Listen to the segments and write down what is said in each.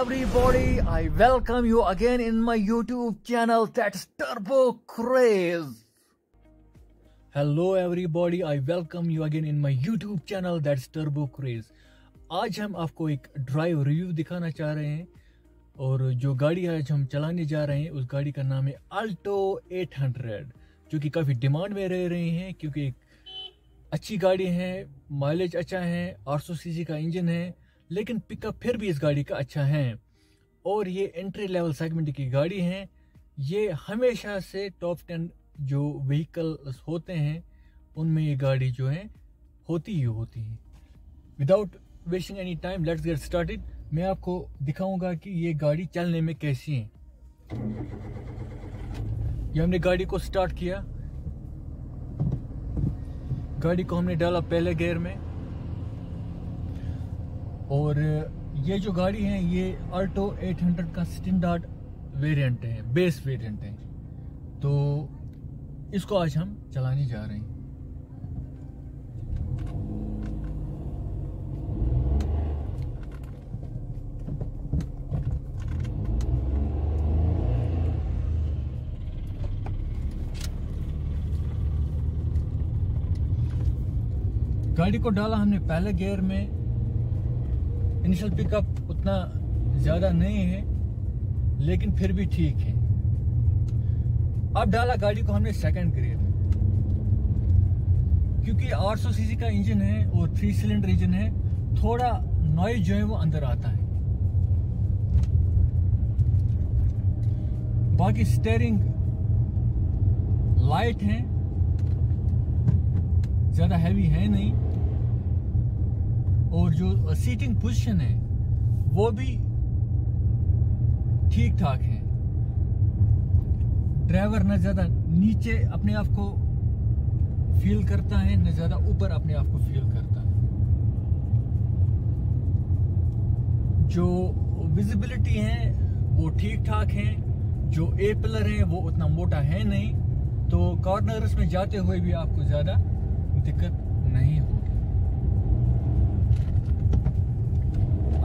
Everybody, I welcome you again in my YouTube channel that's Turbo Craze. Hello everybody, I welcome you again in my YouTube channel that's Turbo Craze. आज हम आपको एक drive review दिखाना चाह रहे हैं और जो गाड़ी आज हम चलाने जा रहे हैं उस गाड़ी का नाम है अल्टो 800 जो कि काफ़ी डिमांड में रह रही हैं क्योंकि अच्छी गाड़ी है माइलेज अच्छा है 800 सीसी का इंजन है लेकिन पिकअप फिर भी इस गाड़ी का अच्छा है। और ये एंट्री लेवल सेगमेंट की गाड़ी है। ये हमेशा से टॉप टेन जो व्हीकल होते हैं, उनमें ये गाड़ी जो है, होती ही होती है। Without wasting any time let's get started मैं आपको दिखाऊँगा कि ये गाड़ी चलने में कैसी है। ये हमने गाड़ी को स्टार्ट किया। गाड़ी को हमने डाला पहले गेयर में। और ये जो गाड़ी है, ये अल्टो 800 का स्टैंडर्ड वेरिएंट है बेस वेरिएंट है। तो इसको आज हम चलाने जा रहे हैं। गाड़ी को डाला हमने पहले गियर में। इनिशियल पिकअप उतना ज़्यादा नहीं है, लेकिन फिर भी ठीक है। अब डाला गाड़ी को हमने सेकंड गियर में क्योंकि 800 सीसी का इंजन है और थ्री सिलेंडर इंजन है, थोड़ा नॉइज़ जो है वो अंदर आता है। बाकी स्टेयरिंग लाइट है, ज़्यादा हैवी है नहीं। और जो सीटिंग पोजीशन है, वो भी ठीक ठाक है। ड्राइवर न ज़्यादा नीचे अपने आप को फील करता है, न ज़्यादा ऊपर अपने आप को फील करता है। जो विजिबिलिटी है, वो ठीक ठाक है। जो ए पिलर है, वो उतना मोटा है नहीं। तो कॉर्नर्स में जाते हुए भी आपको ज़्यादा दिक्कत नहीं होगी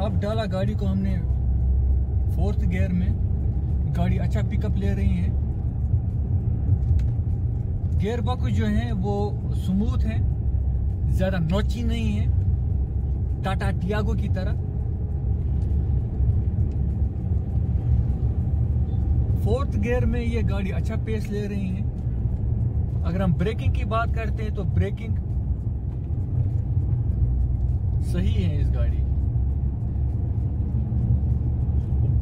अब डाला गाड़ी को हमने फोर्थ गियर में। गाड़ी अच्छा पिकअप ले रही है। गियर बॉक्स जो है, वो स्मूथ है, ज़्यादा नोची नहीं है। टाटा टियागो की तरह। फोर्थ गियर में ये गाड़ी अच्छा पेस ले रही है। अगर हम ब्रेकिंग की बात करते हैं तो ब्रेकिंग सही है इस गाड़ी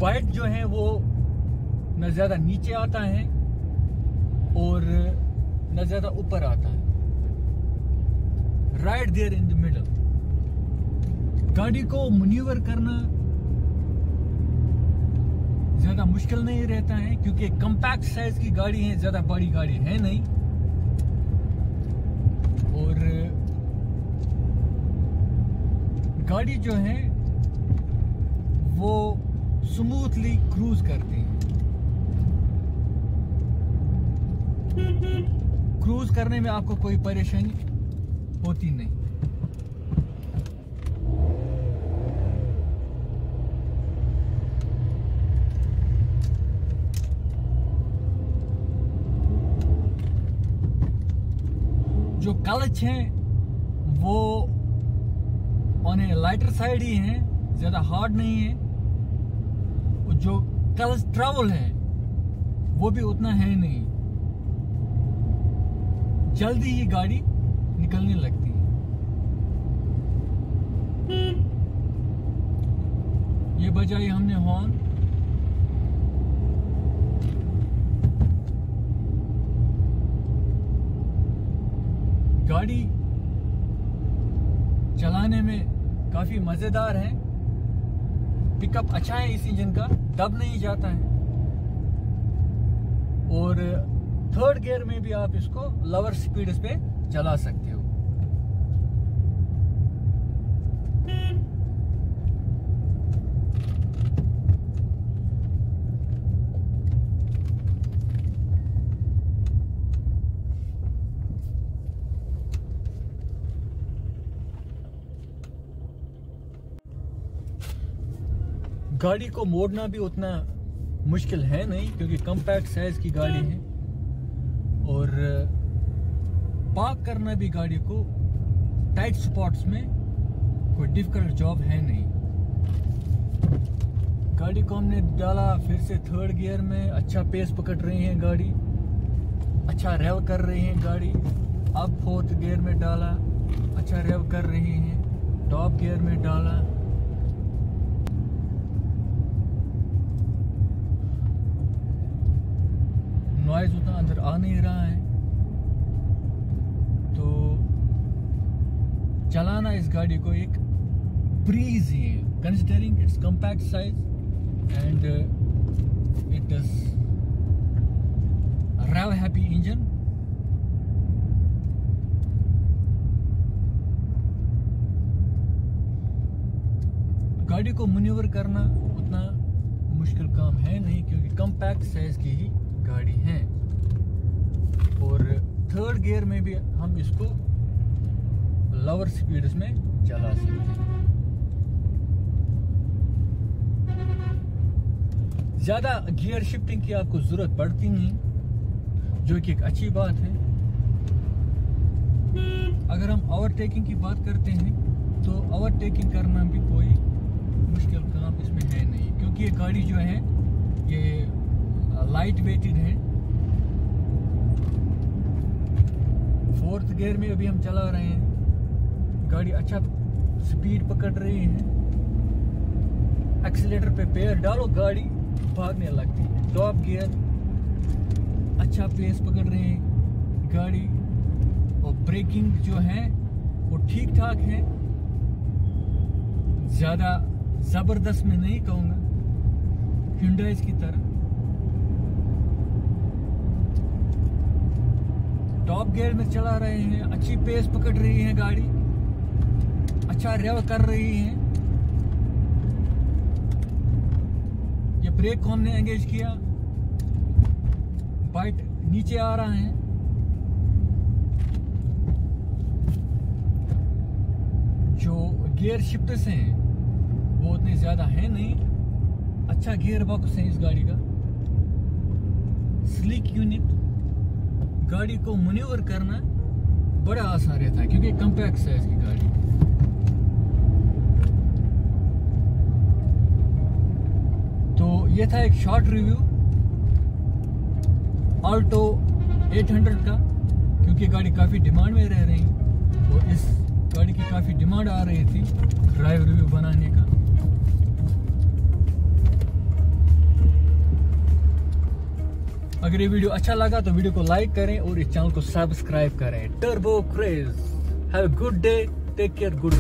बाइट जो है वो न ज़्यादा नीचे आता है और न ज़्यादा ऊपर आता है। Right there in the middle गाड़ी को मन्यूवर करना ज़्यादा मुश्किल नहीं रहता है, क्योंकि कंपैक्ट साइज़ की गाड़ी है, ज़्यादा बड़ी गाड़ी है नहीं। और गाड़ी जो है वो स्मूथली क्रूज करते हैं। क्रूज करने में आपको कोई परेशानी होती नहीं। जो कलच है, वो ऑन ए लाइटर साइड ही है, ज़्यादा हार्ड नहीं है। जो कलच ट्रेवल है, वो भी उतना है नहीं। जल्दी ही गाड़ी निकलने लगती है। ये बजाई हमने हॉर्न गाड़ी चलाने में काफ़ी मज़ेदार है। पिकअप अच्छा है इस इंजन का, दब नहीं जाता है। और थर्ड गियर में भी आप इसको लोअर स्पीड पे चला सकते हो। गाड़ी को मोड़ना भी उतना मुश्किल है नहीं क्योंकि कम्पैक्ट साइज़ की गाड़ी है। और पार्क करना भी गाड़ी को टाइट स्पॉट्स में कोई डिफ़िकल्ट जॉब है नहीं। गाड़ी को हमने डाला फिर से थर्ड गियर में अच्छा पेस पकड़ रही है गाड़ी अच्छा रेव कर रही है गाड़ी। अब फोर्थ गियर में डाला अच्छा रेव कर रही है टॉप गियर में डाला नॉइज़ उतना अंदर आ नहीं रहा है। तो चलाना इस गाड़ी को एक ब्रीज ही। है considering it's compact size and it is rev happy engine गाड़ी को मनूवर करना उतना मुश्किल काम है नहीं, क्योंकि कम्पैक्ट साइज़ की ही गाड़ी है। और थर्ड गियर में भी हम इसको लोअर स्पीड में चला सकते हैं। ज़्यादा गियर शिफ्टिंग की आपको ज़रूरत पड़ती नहीं, जो कि एक अच्छी बात है। अगर हम ओवरटेकिंग की बात करते हैं तो ओवरटेकिंग करना भी कोई मुश्किल काम इसमें है नहीं, क्योंकि ये गाड़ी जो है, ये लाइट वेटेड है। फोर्थ गियर में अभी हम चला रहे हैं। गाड़ी अच्छा स्पीड पकड़ रही है। एक्सीटर पे पैर डालो, गाड़ी भागने लगती है। टॉप गियर अच्छा पेस पकड़ रहे हैं। गाड़ी और ब्रेकिंग जो है, वो ठीक ठाक है। ज़्यादा ज़बरदस्त में नहीं कहूँगा। हिंडाइज की तरह। टॉप गियर में चला रहे हैं, अच्छी पेस पकड़ रही है गाड़ी अच्छा रेव कर रही है। ये ब्रेक को हमने एंगेज किया? बाइट नीचे आ रहा है। जो गियर शिफ्ट हैं, वो उतने ज़्यादा है नहीं। अच्छा गियर बॉक्स है इस गाड़ी का। स्लिक यूनिट गाड़ी को मनूवर करना बड़ा आसान रहता है, क्योंकि कम्पैक्ट साइज़ की गाड़ी। तो ये था एक शॉर्ट रिव्यू ऑल्टो 800 का, क्योंकि गाड़ी काफ़ी डिमांड में रह रही, और इस गाड़ी की काफ़ी डिमांड आ रही थी ड्राइव रिव्यू बनाने का। अगर ये वीडियो अच्छा लगा तो वीडियो को लाइक करें और इस चैनल को सब्सक्राइब करें। Turbo Craze. Have good day take care good